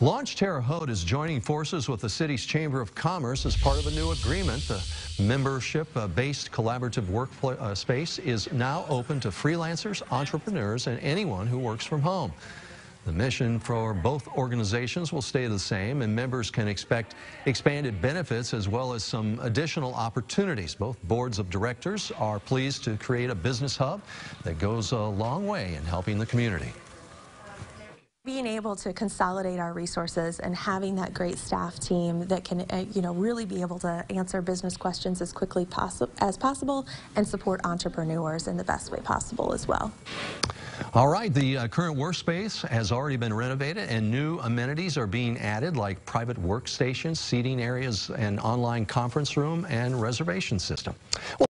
Launch Terre Haute is joining forces with the city's Chamber of Commerce as part of a new agreement. The membership-based uh, collaborative workspace uh, is now open to freelancers, entrepreneurs, and anyone who works from home. The mission for both organizations will stay the same, and members can expect expanded benefits as well as some additional opportunities. Both boards of directors are pleased to create a business hub that goes a long way in helping the community. Being able to consolidate our resources and having that great staff team that can, uh, you know, really be able to answer business questions as quickly possi as possible and support entrepreneurs in the best way possible as well. All right, the uh, current workspace has already been renovated and new amenities are being added like private workstations, seating areas, an online conference room, and reservation system. Well,